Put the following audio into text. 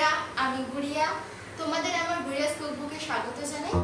বন্ধুরা আমি গুড়িয়া। তোমাদের আমার গুড়িয়াস কুকবুকে স্বাগত জানাই।